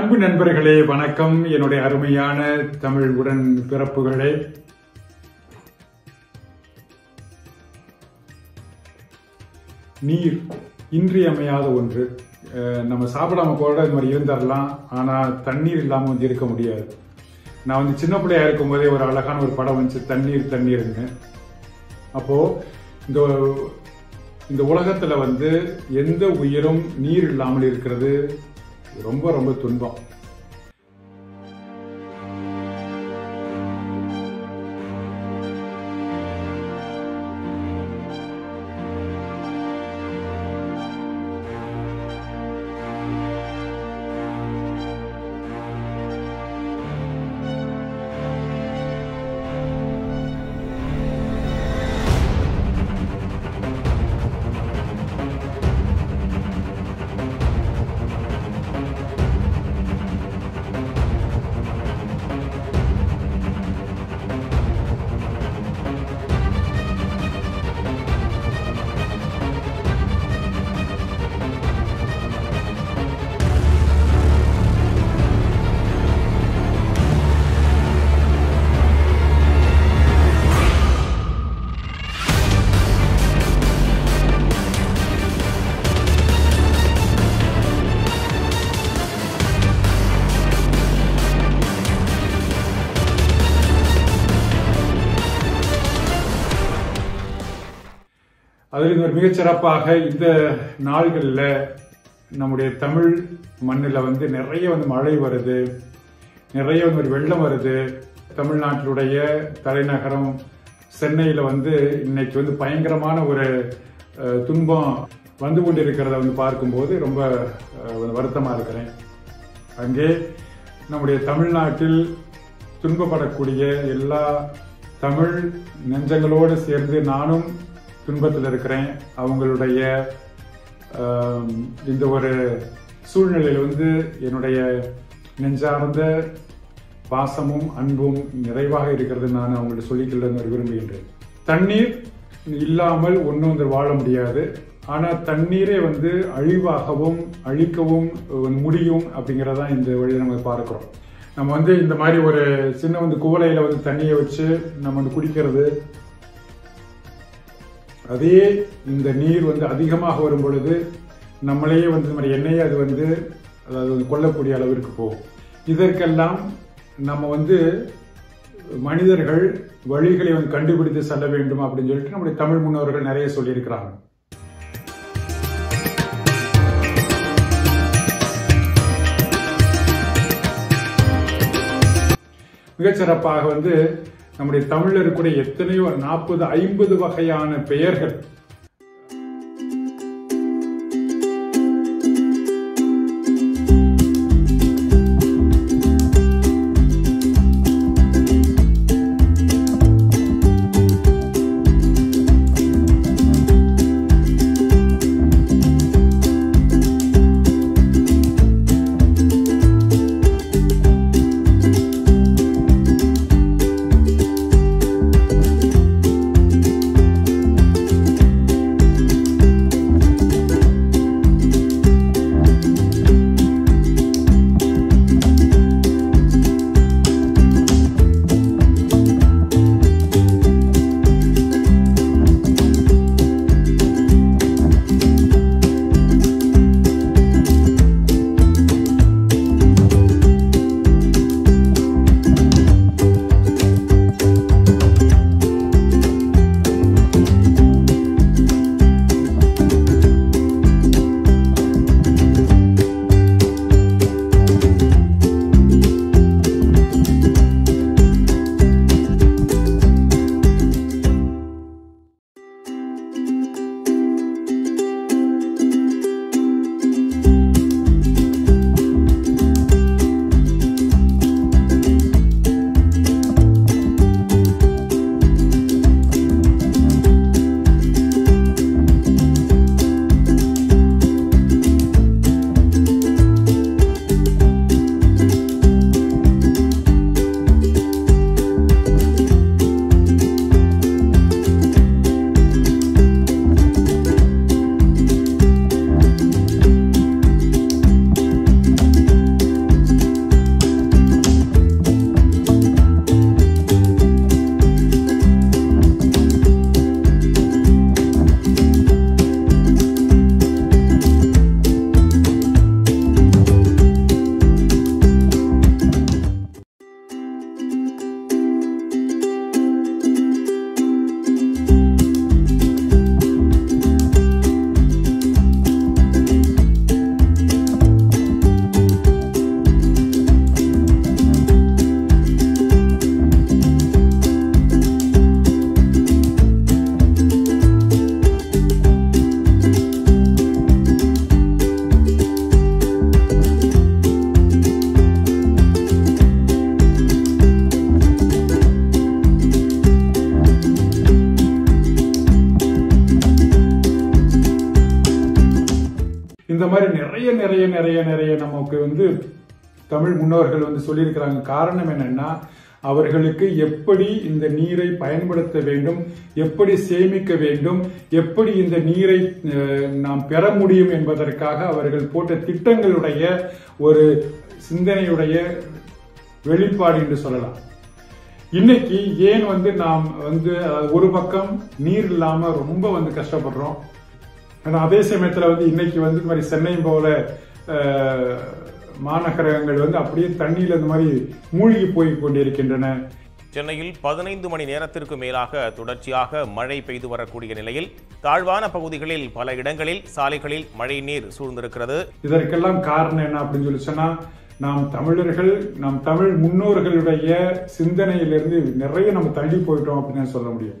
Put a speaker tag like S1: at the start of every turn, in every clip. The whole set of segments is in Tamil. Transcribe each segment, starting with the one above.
S1: அன்பு நண்பர்களே வணக்கம். என்னுடைய அருமையான தமிழ் உடன் பிறப்புகளே. நீர் இன்றியமையாத ஒன்று. நம்ம சாப்பிடாம கூட இது மாதிரி இருந்துடலாம் ஆனா தண்ணீர் இல்லாம வந்து இருக்க முடியாது. நான் வந்து சின்ன பிள்ளையா இருக்கும் போதே ஒரு அழகான ஒரு படம் வந்துச்சு தண்ணீர் தண்ணீர்னு. அப்போ இந்த இந்த உலகத்துல வந்து எந்த உயிரும் நீர் இல்லாமல் இருக்கிறது ரொம்ப ரொம்ப துன்பம். அதில் ஒரு மிகச்சிறப்பாக இந்த நாள்களில் நம்முடைய தமிழ் மண்ணில் வந்து நிறைய வந்து மழை வருது நிறைய வந்து ஒரு வெள்ளம் வருது. தமிழ்நாட்டினுடைய தலைநகரம் சென்னையில் வந்து இன்னைக்கு வந்து பயங்கரமான ஒரு துன்பம் வந்து கொண்டிருக்கிறத வந்து பார்க்கும்போது ரொம்ப வருத்தமாக ஒரு இருக்கிறேன். அங்கே நம்முடைய தமிழ்நாட்டில் துன்பப்படக்கூடிய எல்லா தமிழ் நெஞ்சங்களோடு சேர்ந்து நானும் துன்பத்தில் இருக்கிறேன். அவங்களுடைய இந்த ஒரு சூழ்நிலையில் வந்து என்னுடைய நெஞ்சார்ந்த பாசமும் அன்பும் நிறைவாக இருக்கிறது நான் அவங்கள்ட்ட சொல்லிக்கொள்ள விரும்புகின்றேன். தண்ணீர் இல்லாமல் ஒன்றும் வந்து வாழ முடியாது. ஆனால் தண்ணீரை வந்து அழிவாகவும் அழிக்கவும் முடியும் அப்படிங்கிறதான் இந்த வழியை நம்ம பார்க்குறோம். நம்ம வந்து இந்த மாதிரி ஒரு சின்ன வந்து குவலையில் வந்து தண்ணியை வச்சு நம்ம வந்து குடிக்கிறது அதே இந்த நீர் வந்து அதிகமாக வரும் பொழுது நம்மளையே வந்து இந்த மாதிரி எண்ணெயை அது வந்து அதாவது வந்து கொல்லக்கூடிய அளவிற்கு போகும். இதற்கெல்லாம் நம்ம வந்து மனிதர்கள் வழிகளை வந்து கண்டுபிடித்து செல்ல வேண்டும் அப்படின்னு சொல்லிட்டு நம்முடைய தமிழ் முன்னோர்கள் நிறைய சொல்லியிருக்கிறாங்க. மிகச்சிறப்பாக வந்து நம்முடைய தமிழ்ல இருக்கிற எத்தனையோ நாற்பது ஐம்பது வகையான பெயர்கள் இந்த மாதிரி நிறைய நிறைய நிறைய நிறைய நமக்கு வந்து தமிழ் முன்னோர்கள் வந்து சொல்லியிருக்கிறாங்க. காரணம் என்னன்னா அவர்களுக்கு எப்படி இந்த நீரை பயன்படுத்த வேண்டும் எப்படி சேமிக்க வேண்டும் எப்படி இந்த நீரை நாம் பெற முடியும் என்பதற்காக அவர்கள் போட்ட திட்டங்களுடைய ஒரு சிந்தனையுடைய வெளிப்பாடு என்று சொல்லலாம். இன்னைக்கு ஏன் வந்து நாம் வந்து ஒரு பக்கம் நீர் இல்லாம ரொம்ப வந்து கஷ்டப்படுறோம் ஆனா அதே சமயத்துல வந்து இன்னைக்கு வந்து இந்த மாதிரி சென்னை போல மாநகரங்கள் வந்து அப்படியே தண்ணியில இந்த மாதிரி மூழ்கி போய் கொண்டிருக்கின்றன.
S2: சென்னையில் பதினைந்து மணி நேரத்திற்கு மேலாக தொடர்ச்சியாக மழை பெய்து வரக்கூடிய நிலையில் தாழ்வான பகுதிகளில் பல இடங்களில் சாலைகளில் மழை நீர் சூழ்ந்திருக்கிறது.
S1: இதற்கெல்லாம் காரணம் என்ன அப்படின்னு சொல்லி சொன்னா நாம் தமிழர்கள் நம் தமிழ் முன்னோர்களுடைய சிந்தனையிலிருந்து நிறைய நம்ம தள்ளி போயிட்டோம் அப்படின்னு சொல்ல முடியும்.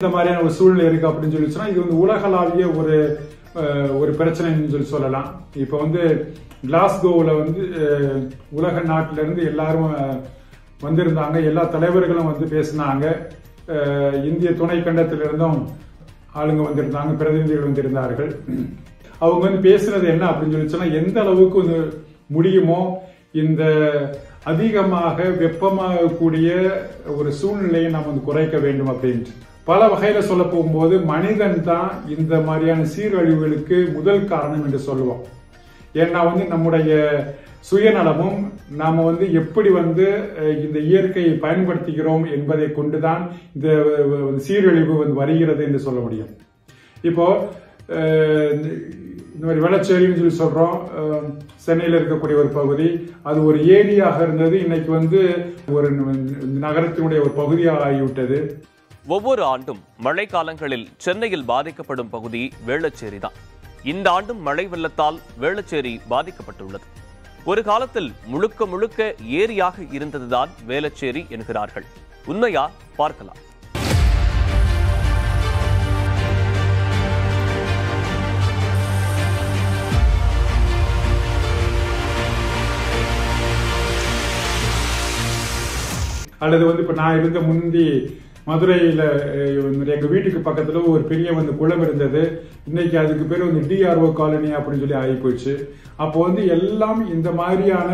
S1: இந்த மாதிரியான ஒரு சூழ்நிலை இருக்கு அப்படின்னு சொல்லி சொன்னா இது வந்து உலகளாவிய ஒரு ஒரு பிரச்சனைன்னு சொல்லி சொல்லலாம். இப்போ வந்து கிளாஸ்கோவில் வந்து உலக நாட்டில இருந்து எல்லாரும் வந்திருந்தாங்க. எல்லா தலைவர்களும் வந்து பேசினாங்க. இந்திய துணை கண்டத்திலிருந்தும் ஆளுங்க வந்திருந்தாங்க பிரதிநிதிகள் வந்திருந்தார்கள். அவங்க வந்து பேசுனது என்ன அப்படின்னு சொல்லி சொன்னா எந்த அளவுக்கு வந்து முடியுமோ இந்த அதிகமாக வெப்பமாகக்கூடிய ஒரு சூழ்நிலையை நாம் வந்து குறைக்க வேண்டும் அப்படின்ட்டு. பல வகையில சொல்ல போகும்போது மனிதன் தான் இந்த மாதிரியான சீரழிவுகளுக்கு முதல் காரணம் என்று சொல்லுவோம். ஏன்னா வந்து நம்முடைய சுயநலமும் நாம வந்து எப்படி வந்து இந்த இயற்கையை பயன்படுத்துகிறோம் என்பதை கொண்டுதான் இந்த சீரழிவு வந்து வருகிறது என்று சொல்ல முடியும். இப்போ இந்த மாதிரி வெள்ளச்சேரின்னு சொல்லி சொல்றோம். சென்னையில் இருக்கக்கூடிய ஒரு பகுதி. அது ஒரு ஏரியாக இருந்தது. இன்னைக்கு வந்து ஒரு நகரத்தினுடைய ஒரு பகுதியாக ஆகிவிட்டது
S3: ஒவ்வொரு ஆண்டும் மழைக்காலங்களில் சென்னையில் பாதிக்கப்படும் பகுதி வேளச்சேரி தான் இந்த ஆண்டும் மழை வெள்ளத்தால் வேளச்சேரி பாதிக்கப்பட்டுள்ளது. ஒரு காலத்தில் முழுக்க முழுக்க ஏரியாக இருந்ததுதான் வேளச்சேரி என்கிறார்கள். உண்மையா? பார்க்கலாம்.
S1: அல்லது வந்து இப்ப நான் இருந்த முந்தி மதுரையில் எங்கள் வீட்டுக்கு பக்கத்தில் ஒரு பெரிய வந்து குளம் இருந்தது. இன்னைக்கு அதுக்கு பேர் வந்து டிஆர்ஓ காலனி அப்படின்னு சொல்லி ஆகி போயிடுச்சு. அப்போ வந்து எல்லாம் இந்த மாதிரியான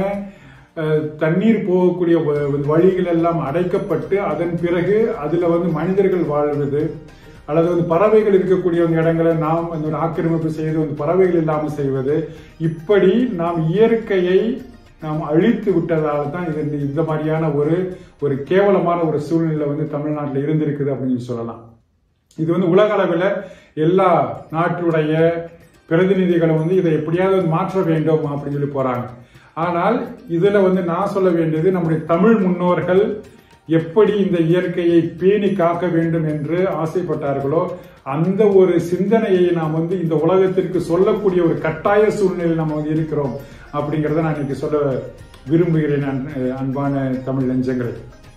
S1: தண்ணீர் போகக்கூடிய வ- வழிகள் எல்லாம் அடைக்கப்பட்டு அதன் பிறகு அதில் வந்து மனிதர்கள் வாழ்வது அல்லது வந்து பறவைகள் இருக்கக்கூடிய இடங்களை நாம் வந்து ஒரு ஆக்கிரமிப்பு செய்து வந்து பறவைகள் இல்லாமல் செய்வது. இப்படி நாம் இயற்கையை நாம் அழித்து விட்டதால தான் இது இந்த- மாதிரியான ஒரு ஒரு கேவலமான ஒரு சூழ்நிலை வந்து தமிழ்நாட்டில் இருந்திருக்குது அப்படின்னு சொல்லலாம். இது வந்து உலக அளவில் எல்லா நாட்டுடைய பிரதிநிதிகளும் வந்து இதை எப்படியாவது வந்து மாற்ற வேண்டும் அப்படின்னு சொல்லி போறாங்க. ஆனால் இதுல வந்து நான் சொல்ல வேண்டியது நம்முடைய தமிழ் முன்னோர்கள் எப்படி இந்த இயற்கையை பேணி காக்க வேண்டும் என்று ஆசைப்பட்டார்களோ அந்த ஒரு சிந்தனையை நாம் வந்து இந்த உலகத்திற்கு சொல்லக்கூடிய ஒரு கட்டாய சூழ்நிலையில் நம்ம வந்து இருக்கிறோம். அப்படிங்கறத நான் இன்னைக்கு சொல்ல விரும்புகிறேன் அன்- அன்பான தமிழ் நெஞ்சங்கள்.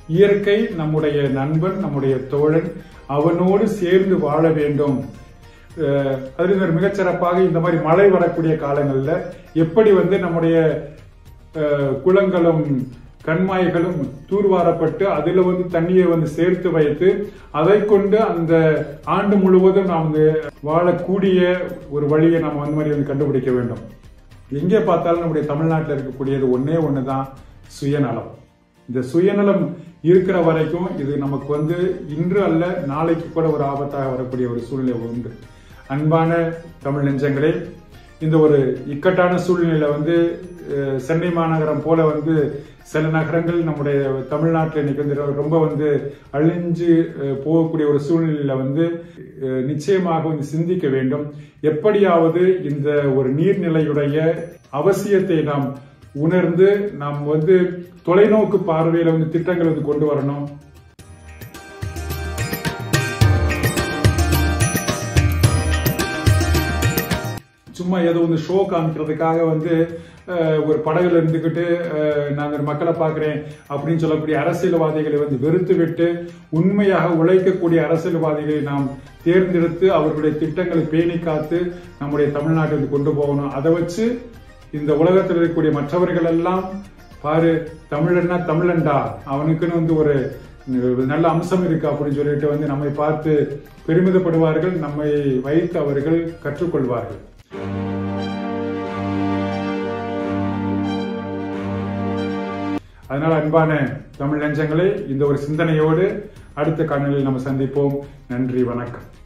S1: இயற்கை நம்முடைய நண்பன் நம்முடைய தோழன் அவனோடு சேர்ந்து வாழ வேண்டும். அஹ் அதில் மிகச்சிறப்பாக இந்த மாதிரி மழை வரக்கூடிய காலங்களில் எப்படி வந்து நம்முடைய அஹ், குளங்களும் கண்மாய்களும் தூர்வாரப்பட்டு அதில் வந்து தண்ணியை வந்து சேர்த்து வைத்து அதை கொண்டு அந்த ஆண்டு முழுவதும் நாம் வந்து வாழக்கூடிய ஒரு வழியை நாம் அந்த மாதிரி வந்து கண்டுபிடிக்க வேண்டும். எங்கே பார்த்தாலும் நம்முடைய தமிழ்நாட்டில் இருக்கக்கூடியது ஒன்னே ஒன்று தான் சுயநலம். இந்த சுயநலம் இருக்கிற வரைக்கும் இது நமக்கு வந்து இன்று அல்ல நாளைக்கு கூட ஒரு ஆபத்தாக வரக்கூடிய ஒரு சூழ்நிலை உண்டு. அன்பான தமிழ் நெஞ்சங்களே இந்த ஒரு இக்கட்டான சூழ்நிலையில வந்து சென்னை மாநகரம் போல வந்து சில நகரங்கள் நம்முடைய தமிழ்நாட்டில் இன்னைக்கு வந்து ரொம்ப வந்து அழிஞ்சு போகக்கூடிய ஒரு சூழ்நிலையில வந்து நிச்சயமாக வந்து சிந்திக்க வேண்டும். எப்படியாவது இந்த ஒரு நீர்நிலையுடைய அவசியத்தை நாம் உணர்ந்து நாம் வந்து தொலைநோக்கு பார்வையில வந்து திட்டங்கள் வந்து கொண்டு வரணும். சும்மா ஏதோ வந்து ஷோ காமிக்கிறதுக்காக வந்து ஒரு படகுல இருந்துக்கிட்டு நாங்கள் மக்களை பார்க்குறேன் அப்படின்னு சொல்லக்கூடிய அரசியல்வாதிகளை வந்து வெறுத்து விட்டு உண்மையாக உழைக்கக்கூடிய அரசியல்வாதிகளை நாம் தேர்ந்தெடுத்து அவர்களுடைய திட்டங்களை பேணி காத்து நம்முடைய தமிழ்நாட்டில் கொண்டு போகணும். அதை வச்சு இந்த உலகத்தில் இருக்கக்கூடிய மற்றவர்கள் எல்லாம் பாரு தமிழன்னா தமிழன்டா அவனுக்குன்னு வந்து ஒரு நல்ல அம்சம் இருக்கு அப்படின்னு சொல்லிட்டு வந்து நம்மை பார்த்து பெருமிதப்படுவார்கள் நம்மை வைத்து அவர்கள் கற்றுக்கொள்வார்கள். அதனால் அன்பான தமிழ் நெஞ்சங்களே இந்த ஒரு சிந்தனையோடு அடுத்த காணொலியில் நம்ம சந்திப்போம். நன்றி வணக்கம்.